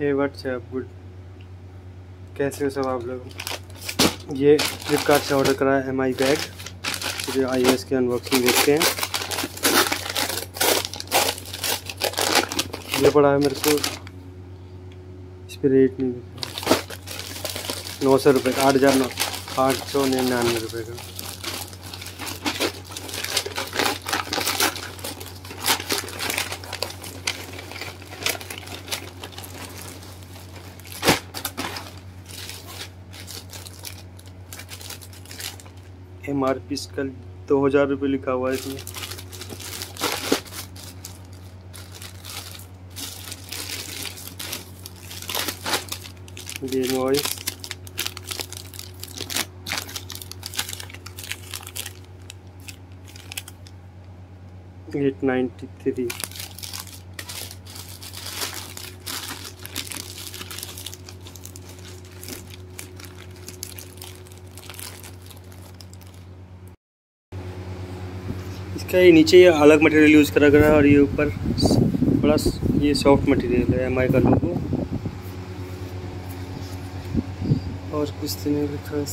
हे WhatsApp good कैसे हो सब आप लोग? ये फ्लिपकार्ट से ऑर्डर करा है एम आई बैग जो आई एस की अनबॉक्सिंग देखते हैं। ये पड़ा है मेरे को। इस पर रेट नहीं नौ सौ रुपये का, आठ हज़ार नौ आठ सौ निन्यानवे रुपये का। एम आर पी इसका दो हज़ार रुपये लिखा हुआ है इसमें। Eight ninety three. इसका ये नीचे ये अलग मटेरियल यूज़ करा गया है और ये ऊपर बड़ा ये सॉफ्ट मटेरियल है एम का लोगो और कुछ तो नहीं लिखा